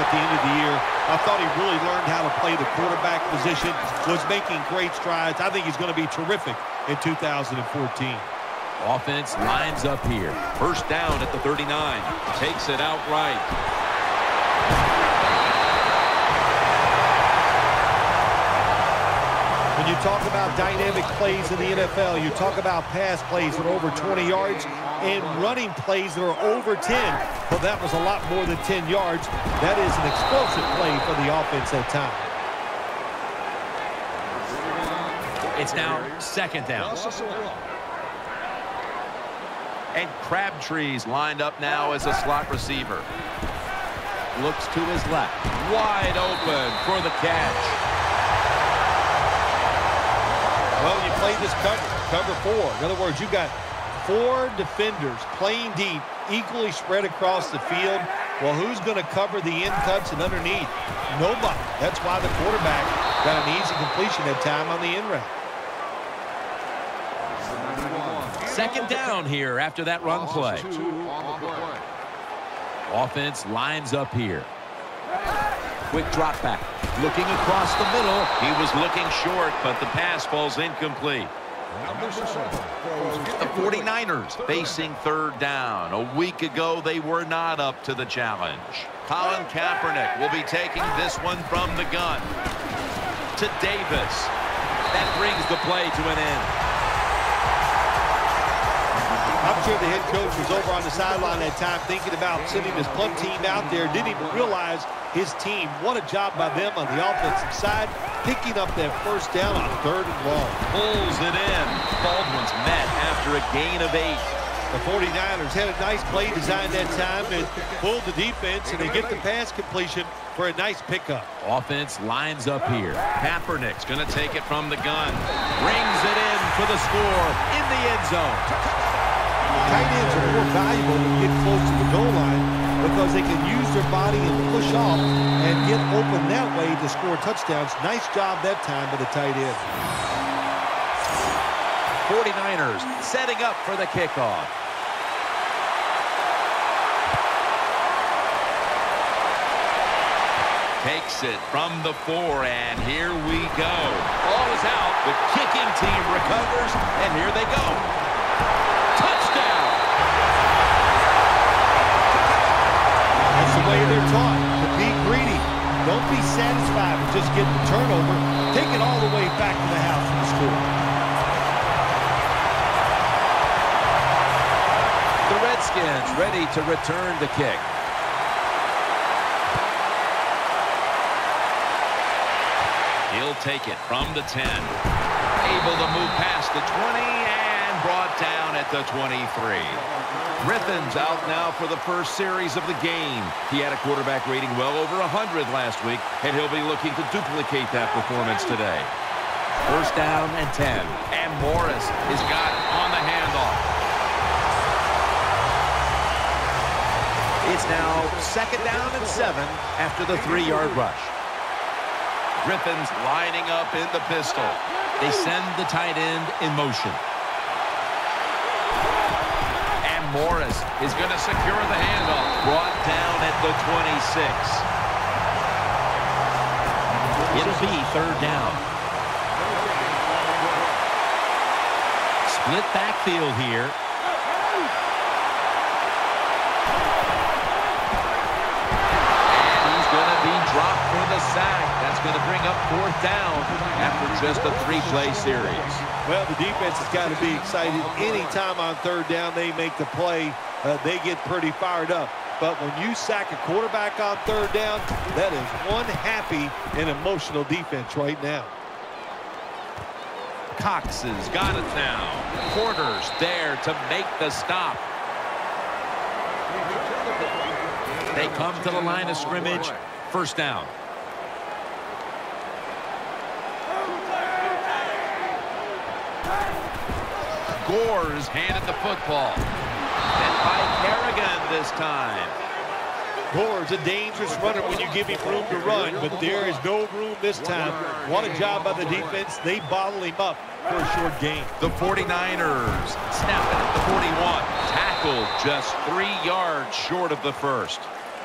at the end of the year. I thought he really learned how to play the quarterback position, was making great strides. I think he's going to be terrific in 2014. Offense lines up here. First down at the 39. Takes it outright. When you talk about dynamic plays in the NFL, you talk about pass plays that are over 20 yards and running plays that are over 10. Well, that was a lot more than 10 yards. That is an explosive play for the offense at time. It's now second down. And Crabtree's lined up now as a slot receiver. Looks to his left. Wide open for the catch. Well, you play this cover, cover four. In other words, you got four defenders playing deep, equally spread across the field. Well, who's going to cover the in cuts and underneath? Nobody. That's why the quarterback got an easy completion at time on the in route. Second down here after that run play. Offense lines up here. Quick drop back. Looking across the middle. He was looking short, but the pass falls incomplete. The 49ers facing third down. A week ago, they were not up to the challenge. Colin Kaepernick will be taking this one from the gun to Davis. That brings the play to an end. I'm sure the head coach was over on the sideline that time thinking about sending his punt team out there. Didn't even realize his team. What a job by them on the offensive side, picking up that first down on third and long. Pulls it in. Boldin's met after a gain of eight. The 49ers had a nice play design that time and pulled the defense, and they get the pass completion for a nice pickup. Offense lines up here. Kaepernick's going to take it from the gun. Brings it in for the score in the end zone. Tight ends are more valuable to get close to the goal line because they can use their body and push off and get open that way to score touchdowns. Nice job that time by the tight end. 49ers setting up for the kickoff. Takes it from the four, and here we go. Ball is out. The kicking team recovers, and here they go. the way they're taught, to be greedy. Don't be satisfied with just getting the turnover. Take it all the way back to the house and score. The Redskins ready to return the kick. He'll take it from the 10. Able to move past the 20 and brought down at the 23. Griffin's out now for the first series of the game. He had a quarterback rating well over 100 last week, and he'll be looking to duplicate that performance today. First down and 10. And Morris has got on the handoff. It's now second down and seven after the three-yard rush. Griffin's lining up in the pistol. They send the tight end in motion. Morris is going to secure the handoff. Brought down at the 26. It'll be third down. Split backfield here. And he's going to be dropped for the sack. Going to bring up fourth down after just a three-play series. Well, the defense has got to be excited. Anytime on third down they make the play, uh, they get pretty fired up. But when you sack a quarterback on third down, that is one happy and emotional defense right now. Cox has got it now. Porter's there to make the stop. They come to the line of scrimmage. First down. Gore's handed the football. And by Kerrigan this time. Gore's a dangerous runner when you give him room to run, but there is no room this time. What a job by the defense. They bottle him up for a short gain. The 49ers snapping at the 41. Tackled just three yards short of the first.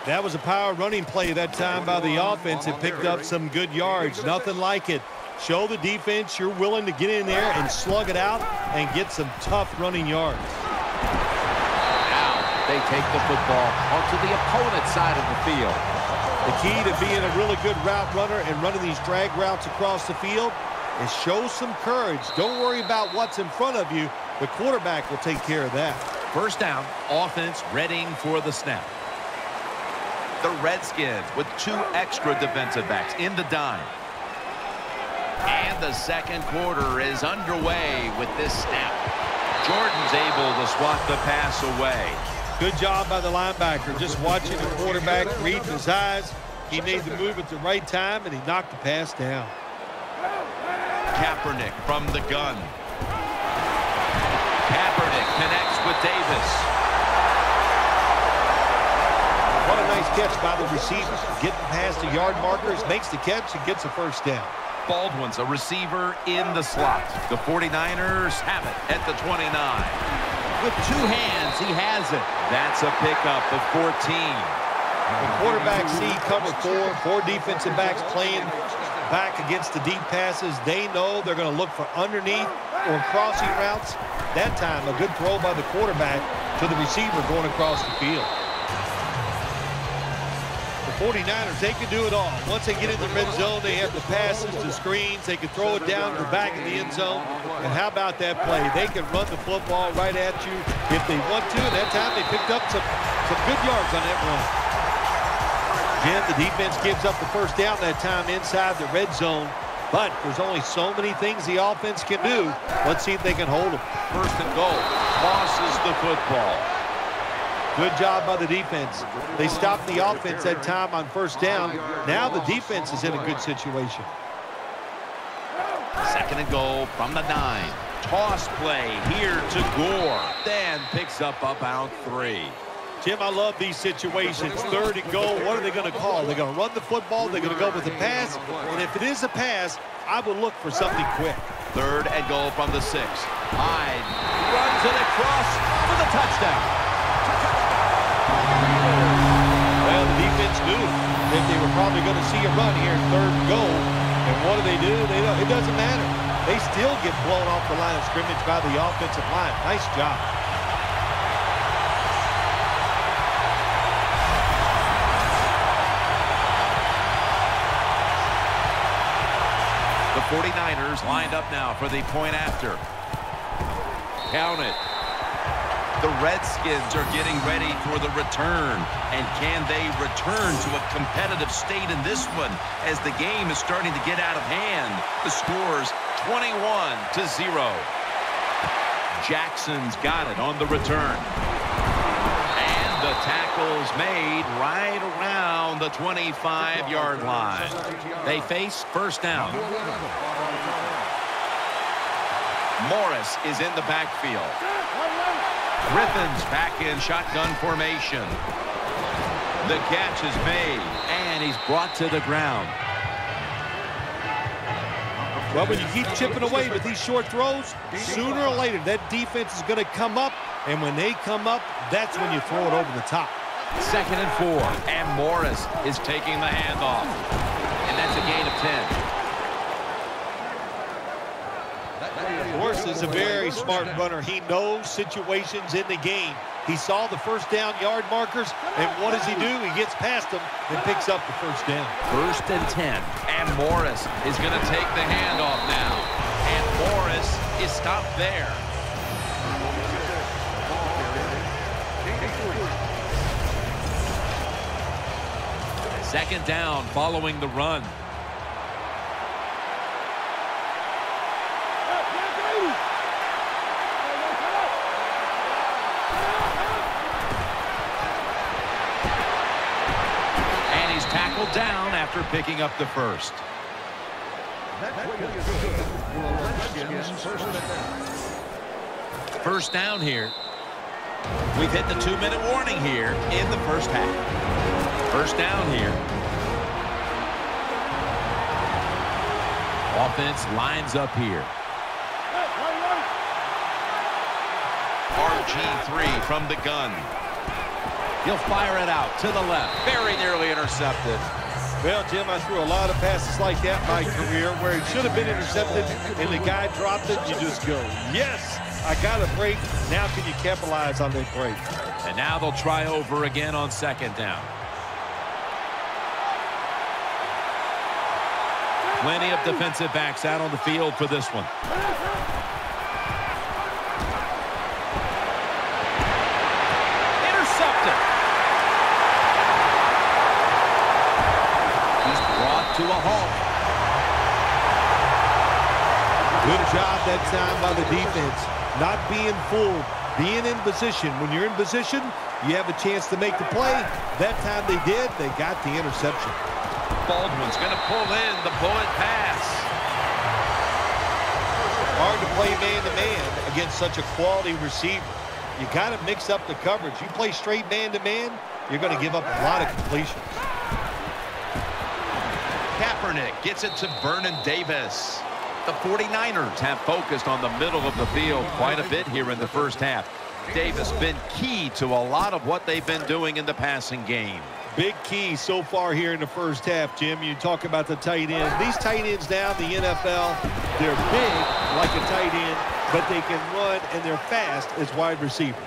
That was a power running play that time by the offense. It picked up some good yards. Nothing like it. Show the defense you're willing to get in there and slug it out and get some tough running yards. Now they take the football onto the opponent's side of the field. The key to being a really good route runner and running these drag routes across the field is show some courage. Don't worry about what's in front of you. The quarterback will take care of that. First down, offense readying for the snap. The Redskins with two extra defensive backs in the dime. And the second quarter is underway with this snap. Jordan's able to swat the pass away. Good job by the linebacker. Just watching the quarterback, reading his eyes. He made the move at the right time, and he knocked the pass down. Kaepernick from the gun. Kaepernick connects with Davis. What a nice catch by the receiver. Getting past the yard markers, makes the catch, and gets a first down. Boldin's a receiver in the slot. The 49ers have it at the 29. With two hands, he has it. That's a pickup of 14. The quarterback see cover four, four defensive backs playing back against the deep passes. They know they're going to look for underneath or crossing routes. That time, a good throw by the quarterback to the receiver going across the field. 49ers, they can do it all. Once they get in the red zone, they have the passes, the screens. They can throw it down the back of the end zone. And how about that play? They can run the football right at you if they want to. That time they picked up some, some good yards on that run. Jim, the defense gives up the first down that time inside the red zone. But there's only so many things the offense can do. Let's see if they can hold them. First and goal. Tosses the football. Good job by the defense. They stopped the offense that time on first down. Now the defense is in a good situation. Second and goal from the nine. Toss play here to Gore. Then picks up about three. Jim, I love these situations. Third and goal, what are they going to call? They're going to run the football, they're going to go with the pass, and if it is a pass, I would look for something quick. Third and goal from the six. Hyde runs it across for the touchdown. Defense knew that they were probably going to see a run here in third and goal. And what do they do? They don't, it doesn't matter. They still get blown off the line of scrimmage by the offensive line. Nice job. The 49ers lined up now for the point after. Count it. The Redskins are getting ready for the return. And can they return to a competitive state in this one as the game is starting to get out of hand? The score's 21 to 0. Jackson's got it on the return. And the tackle's made right around the 25-yard line. They face first down. Morris is in the backfield. Griffin's back in shotgun formation. The catch is made, and he's brought to the ground. Well, when you keep chipping away with these short throws, sooner or later that defense is going to come up, and when they come up, that's when you throw it over the top. Second and four, and Morris is taking the handoff, and that's a gain of 10. Morris is a very smart runner. He knows situations in the game. He saw the first down yard markers, and what does he do? He gets past them and picks up the first down. First and 10, and Morris is going to take the handoff now. And Morris is stopped there. Second down following the run. Down after picking up the first. First down here. We've hit the two-minute warning here in the first half. First down here. Offense lines up here. RG3 from the gun. He'll fire it out to the left. Very nearly intercepted. Well, Jim, I threw a lot of passes like that in my career where it should have been intercepted and the guy dropped it. You just go, yes, I got a break. Now can you capitalize on that break? And now they'll try over again on second down. Plenty of defensive backs out on the field for this one. Intercepted. He's brought to a halt. Good job that time by the defense. Not being fooled, being in position. When you're in position, you have a chance to make the play. That time they did, they got the interception. Boldin's going to pull in the bullet pass. Hard to play man-to-man -man against such a quality receiver. You got to mix up the coverage. You play straight man-to-man, -man, you're going to give up a lot of completions. Kaepernick gets it to Vernon Davis. The 49ers have focused on the middle of the field quite a bit here in the first half. Davis been key to a lot of what they've been doing in the passing game. Big key so far here in the first half, Jim. You talk about the tight ends. These tight ends now, the NFL, they're big like a tight end, but they can run and they're fast as wide receivers.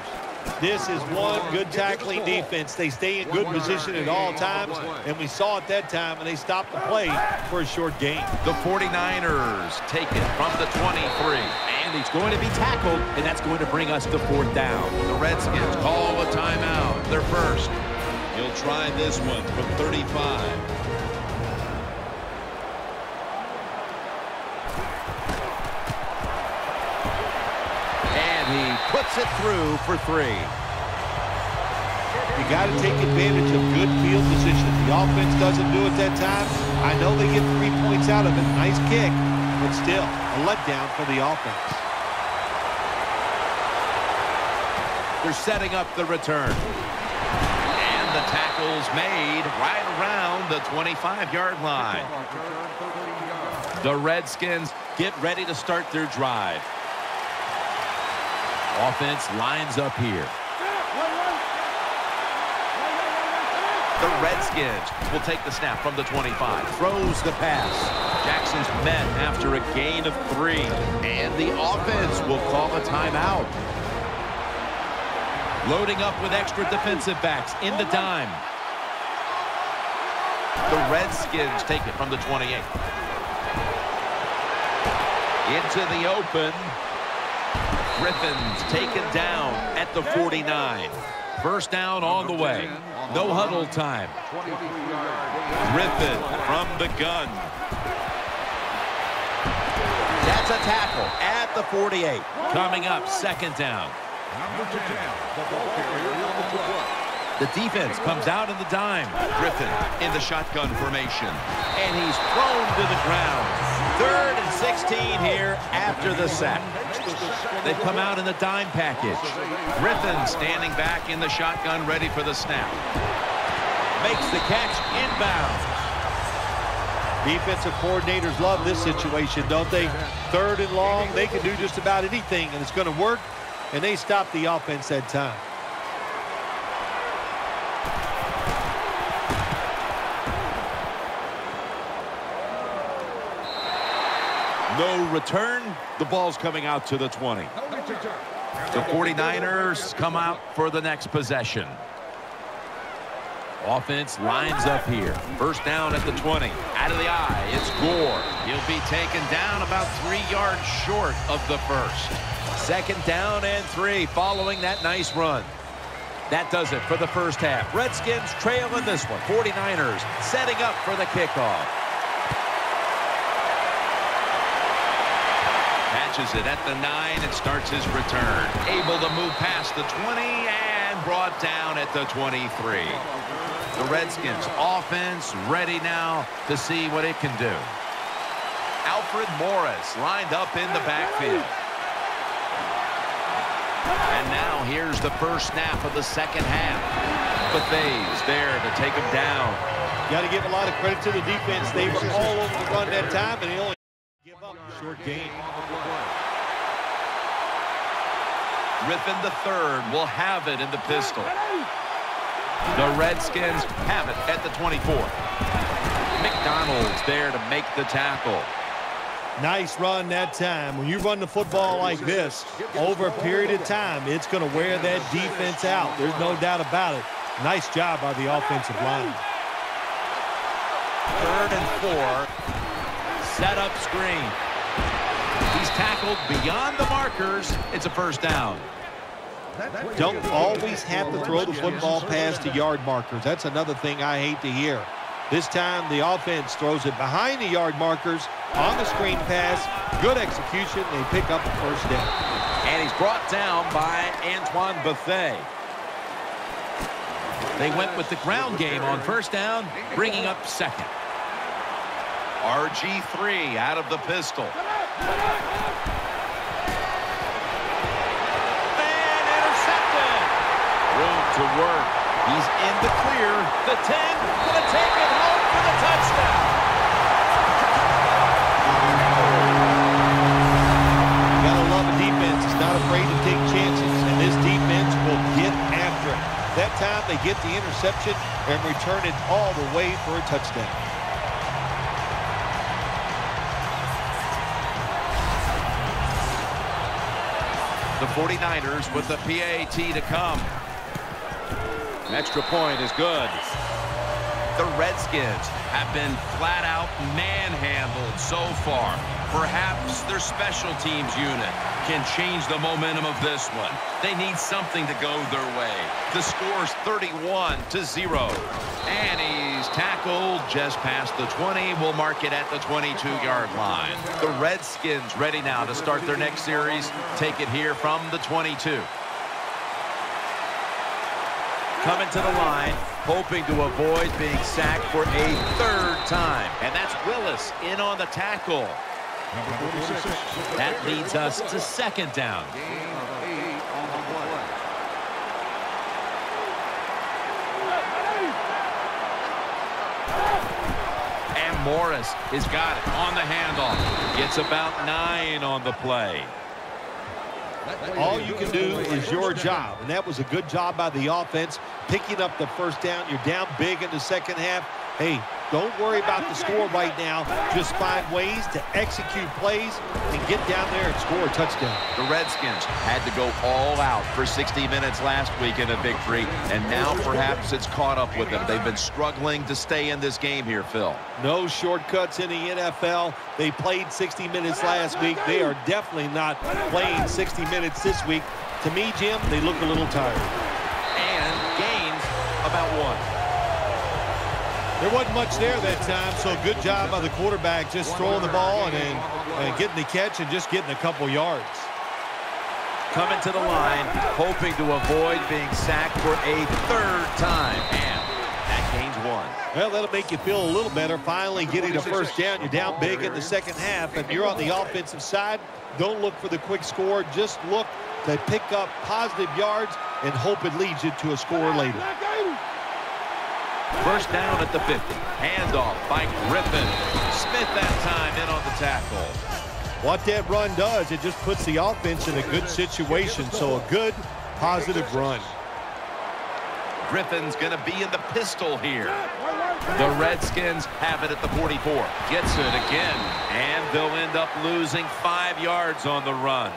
This is one good tackling defense. They stay in good position at all times, and we saw it that time, and they stopped the play for a short gain. The 49ers take it from the 23. And he's going to be tackled, and that's going to bring us to fourth down. The Redskins call a timeout. Their first. He'll try this one from 35. It through for three. You got to take advantage of good field position. The offense doesn't do it that time. I know they get three points out of it. Nice kick, but still a letdown for the offense. They're setting up the return. And the tackle's made right around the 25-yard line. The Redskins get ready to start their drive. Offense lines up here. The Redskins will take the snap from the 25. Throws the pass. Jackson's met after a gain of three. And the offense will call a timeout. Loading up with extra defensive backs in the dime. The Redskins take it from the 28. Into the open. Griffin's taken down at the 49. First down on the way. No huddle time. Griffin from the gun. That's a tackle at the 48. Coming up, second down. The defense comes out in the dime. Griffin in the shotgun formation. And he's thrown to the ground. Third and 16 here after the sack. They've come out in the dime package. Griffin standing back in the shotgun ready for the snap. Makes the catch inbound. Defensive coordinators love this situation, don't they? Third and long, they can do just about anything, and it's going to work, and they stop the offense that time. No return. The ball's coming out to the 20. The 49ers come out for the next possession. Offense lines up here. First down at the 20. Out of the eye, it's Gore. He'll be taken down about three yards short of the first. Second down and three following that nice run. That does it for the first half. Redskins trail in this one. 49ers setting up for the kickoff. Catches it at the nine and starts his return. Able to move past the 20 and brought down at the 23. The Redskins offense ready now to see what it can do. Alfred Morris lined up in the backfield. And now here's the first snap of the second half. Bethea's there to take him down. Got to give a lot of credit to the defense. They were all over the run that time, and he only give up short game. Griffin the third will have it in the pistol. The Redskins have it at the 24. McDonald's there to make the tackle. Nice run that time. When you run the football like this, over a period of time, it's going to wear that defense out. There's no doubt about it. Nice job by the offensive line. Third and four. Set up screen. He's tackled beyond the markers. It's a first down. Don't always have to throw the football past the yard markers. That's another thing I hate to hear. This time the offense throws it behind the yard markers on the screen pass. Good execution. They pick up the first down. And he's brought down by Antoine Bethea. They went with the ground game on first down, bringing up second. RG3 out of the pistol. To work. He's in the clear. The 10 going to take it home for the touchdown. Gotta love a defense. It's not afraid to take chances, and this defense will get after it. That time they get the interception and return it all the way for a touchdown. The 49ers with the PAT to come. Extra point is good. The Redskins have been flat out manhandled so far. Perhaps their special teams unit can change the momentum of this one. They need something to go their way. The score's 31 to 0. And he's tackled just past the 20. We'll mark it at the 22-yard line. The Redskins ready now to start their next series. Take it here from the 22 coming to the line, hoping to avoid being sacked for a third time. And that's Willis in on the tackle. That leads us to second down. And Morris has got it on the handoff. Gets about nine on the play. All you can do is your job, and that was a good job by the offense, picking up the first down. You're down big in the second half. Hey, don't worry about the score right now. Just find ways to execute plays and get down there and score a touchdown. The Redskins had to go all out for 60 minutes last week in a victory, and now perhaps it's caught up with them. They've been struggling to stay in this game here, Phil. No shortcuts in the NFL. They played 60 minutes last week. They are definitely not playing 60 minutes this week. To me, Jim, they look a little tired. And gains about one. There wasn't much there that time, so good job by the quarterback just throwing the ball and, and, and getting the catch and just getting a couple yards. Coming to the line, hoping to avoid being sacked for a third time. And that gains one. Well, that'll make you feel a little better. Finally getting a first down. You're down big in the second half, and you're on the offensive side. Don't look for the quick score. Just look to pick up positive yards and hope it leads you to a score later. First down at the 50. Handoff by Griffin. Smith that time in on the tackle. What that run does, it just puts the offense in a good situation. So a good, positive run. Griffin's going to be in the pistol here. The Redskins have it at the 44. Gets it again. And they'll end up losing five yards on the run.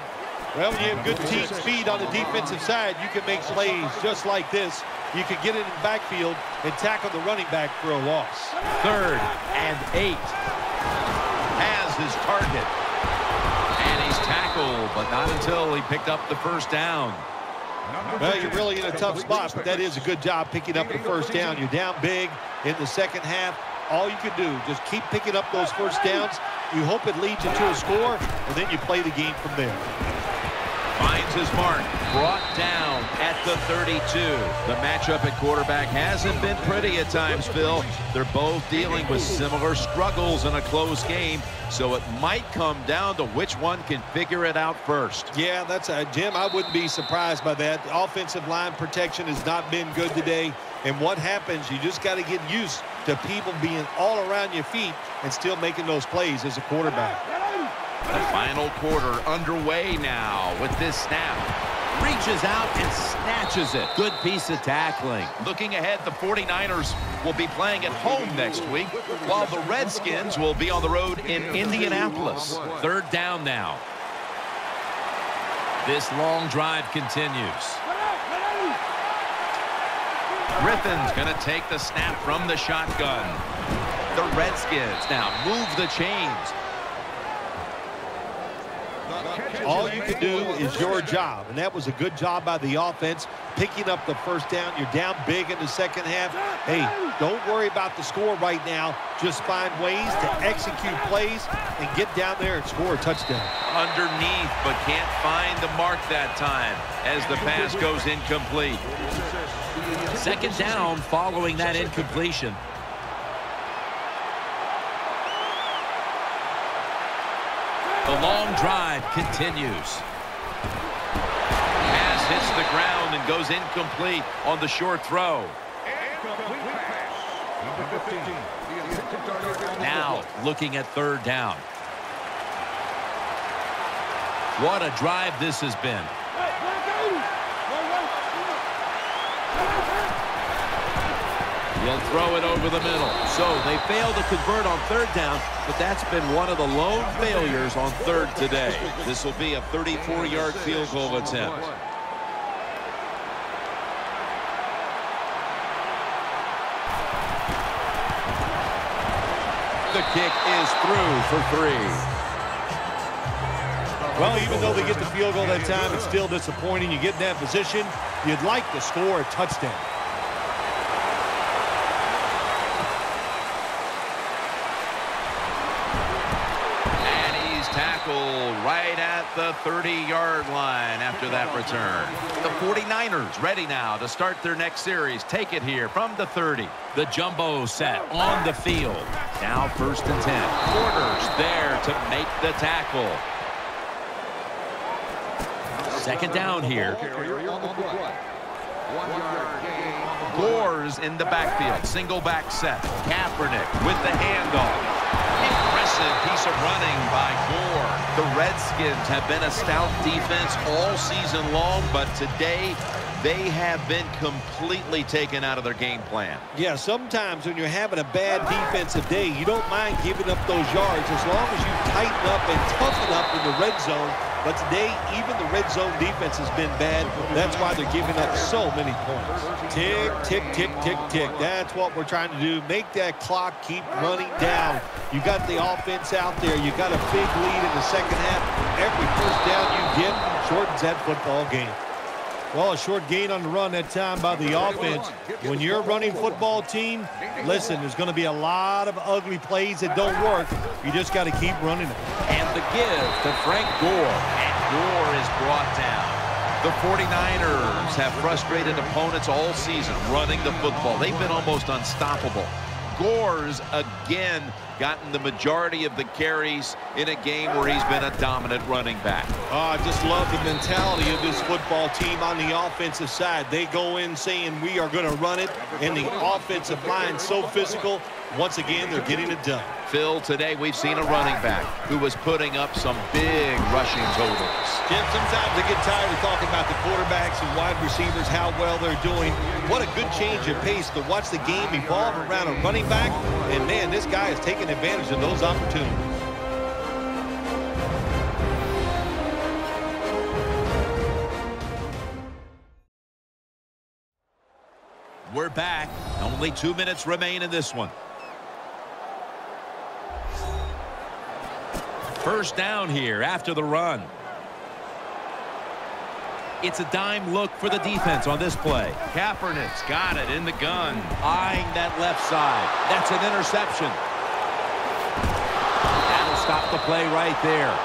Well, when you have good team speed on the defensive side, you can make plays just like this. You can get it in the backfield and tackle the running back for a loss. Third and eight. Has his target. And he's tackled, but not until he picked up the first down. Well, you're really in a tough spot, but that is a good job picking up the first down. You're down big in the second half. All you can do, just keep picking up those first downs. You hope it leads you to a score, and then you play the game from there. Finds his mark. Brought down at the 32. The matchup at quarterback hasn't been pretty at times, Phil. They're both dealing with similar struggles in a close game, so it might come down to which one can figure it out first. Yeah, that's a Jim. I wouldn't be surprised by that. The offensive line protection has not been good today. And what happens, you just got to get used to people being all around your feet and still making those plays as a quarterback. The final quarter underway now with this snap. Reaches out and snatches it. Good piece of tackling. Looking ahead, the 49ers will be playing at home next week, while the Redskins will be on the road in Indianapolis. Third down now. This long drive continues. Griffin's going to take the snap from the shotgun. The Redskins now move the chains. All you can do is your job, and that was a good job by the offense, picking up the first down. You're down big in the second half. Hey, don't worry about the score right now. Just find ways to execute plays and get down there and score a touchdown. Underneath, but can't find the mark that time as the pass goes incomplete. Second down following that incompletion. Long drive continues. Pass hits the ground and goes incomplete on the short throw. Now looking at third down. What a drive this has been. He'll throw it over the middle. So they failed to convert on third down, but that's been one of the lone failures on third today. This will be a 34-yard field goal attempt. The kick is through for three. Well, even though they get the field goal that time, it's still disappointing. You get in that position, you'd like to score a touchdown. And he's tackled right at the 30-yard line after that return. The 49ers ready now to start their next series. Take it here from the 30. The jumbo set on the field. Now first and 10. Quarters there to make the tackle. Second down here. Gore's in the backfield. Single back set. Kaepernick with the handoff. Impressive piece of running by Gore. The Redskins have been a stout defense all season long, but today they have been completely taken out of their game plan. Yeah, sometimes when you're having a bad defensive day, you don't mind giving up those yards as long as you tighten up and toughen up in the red zone. But today, even the red zone defense has been bad. That's why they're giving up so many points. Tick, tick, tick, tick, tick. That's what we're trying to do. Make that clock keep running down. You got the offense out there. You got a big lead in the second half. Every first down you get shortens that football game. Well, a short gain on the run that time by the offense. When you're a running football team, listen, there's going to be a lot of ugly plays that don't work. You just got to keep running it. And the give to Frank Gore. And Gore is brought down. The 49ers have frustrated opponents all season running the football. They've been almost unstoppable. Gore's again gotten the majority of the carries in a game where he's been a dominant running back. Oh, I just love the mentality of this football team on the offensive side. They go in saying we are going to run it, and the offensive line so physical. Once again, they're getting it done. Phil, today we've seen a running back who was putting up some big rushing totals. Jim, sometimes I get tired of talking about the quarterbacks and wide receivers, how well they're doing. What a good change of pace to watch the game evolve around a running back. And, man, this guy is taking advantage of those opportunities. We're back. Only two minutes remain in this one. First down here after the run. It's a dime look for the defense on this play. Kaepernick's got it in the gun. Eyeing that left side. That's an interception. That'll the play right there.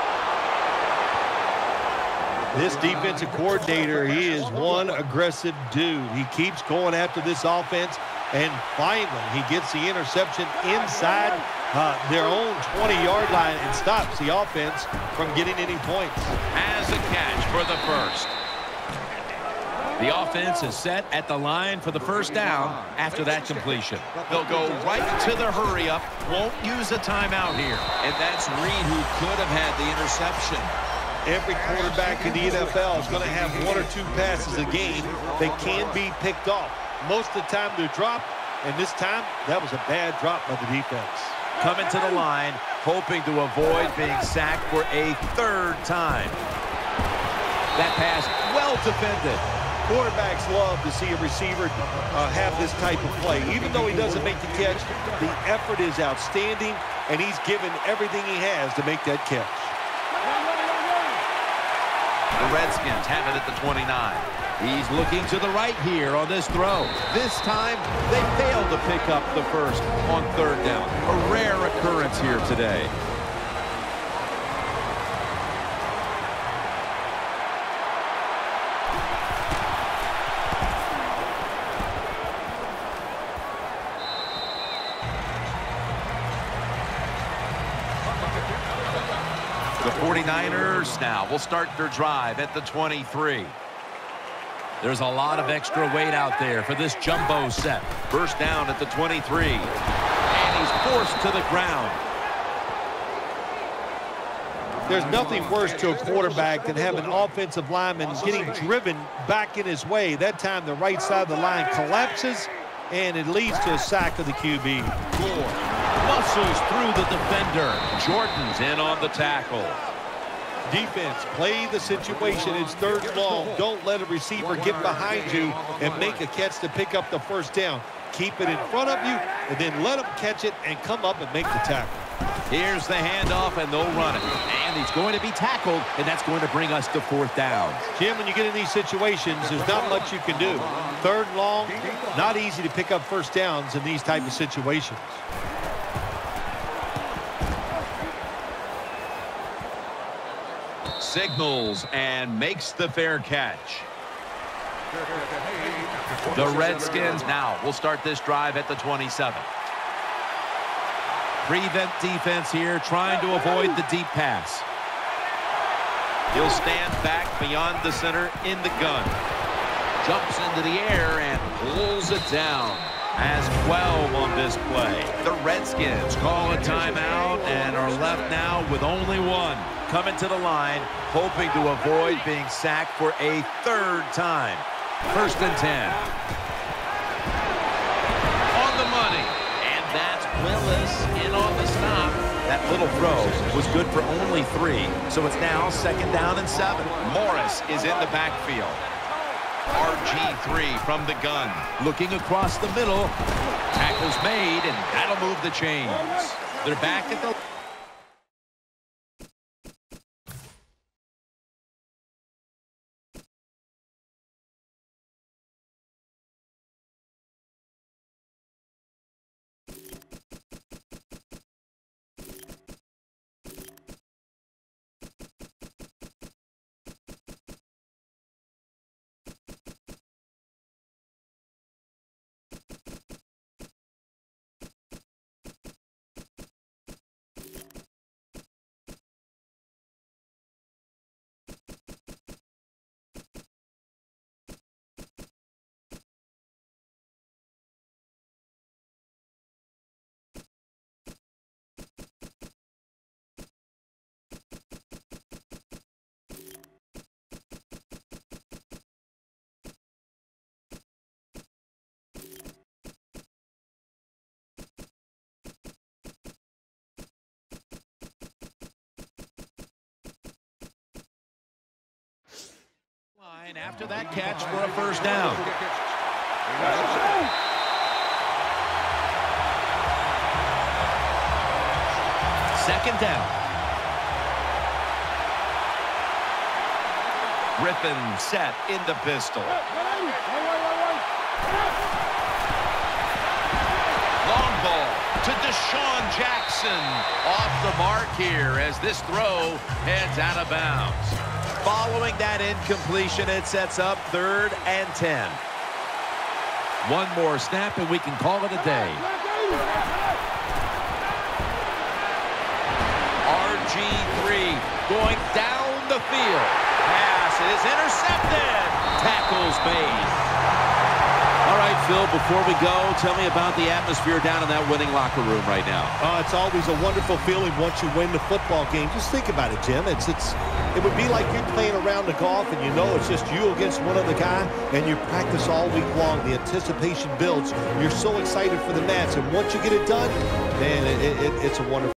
This defensive coordinator, he is one aggressive dude. He keeps going after this offense, and finally he gets the interception inside uh, their own 20-yard line and stops the offense from getting any points. Has a catch for the first. The offense is set at the line for the first down after that completion. They'll go right to the hurry up. Won't use a timeout here. And that's Reed who could have had the interception. Every quarterback in the NFL is going to have one or two passes a game that can be picked off. Most of the time they're dropped, and this time that was a bad drop by the defense. Coming to the line, hoping to avoid being sacked for a third time. That pass well defended. Quarterbacks love to see a receiver uh, have this type of play. Even though he doesn't make the catch, the effort is outstanding, and he's given everything he has to make that catch. The Redskins have it at the 29. He's looking to the right here on this throw. This time, they failed to pick up the first on third down. A rare occurrence here today. 49ers now will start their drive at the 23. There's a lot of extra weight out there for this jumbo set. First down at the 23. And he's forced to the ground. There's nothing worse to a quarterback than having an offensive lineman getting driven back in his way. That time the right side of the line collapses, and it leads to a sack of the QB. Gore muscles through the defender. Jordan's in on the tackle. Defense, play the situation. It's third and long. Don't let a receiver get behind you and make a catch to pick up the first down. Keep it in front of you, and then let them catch it and come up and make the tackle. Here's the handoff, and they'll run it. And he's going to be tackled, and that's going to bring us to fourth down. Jim, when you get in these situations, there's not much you can do. Third and long, not easy to pick up first downs in these type of situations. Signals and makes the fair catch. The Redskins now will start this drive at the 27. Prevent defense here, trying to avoid the deep pass. He'll stand back beyond the center in the gun. Jumps into the air and pulls it down. Has 12 on this play. The Redskins call a timeout and are left now with only one. Coming to the line, hoping to avoid being sacked for a third time. First and 10. On the money. And that's Willis in on the stop. That little throw was good for only three, so it's now second down and seven. Morris is in the backfield. RG3 from the gun. Looking across the middle. Tackle's made, and that'll move the chains. They're back at the... line after that catch for a first down. Second down. Griffin set in the pistol. Long ball to DeSean Jackson. Off the mark here as this throw heads out of bounds. Following that incompletion, it sets up third and 10. One more snap, and we can call it a day. RG3 going down the field. Pass is intercepted. Tackles made. All right, Phil, before we go, tell me about the atmosphere down in that winning locker room right now. Oh, it's always a wonderful feeling once you win the football game. Just think about it, Jim. It's it's it would be like you're playing around the golf and you know it's just you against one other guy and you practice all week long. The anticipation builds. You're so excited for the match, and once you get it done, man, it, it, it's a wonderful